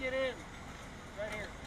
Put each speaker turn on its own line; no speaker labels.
get in. Right here.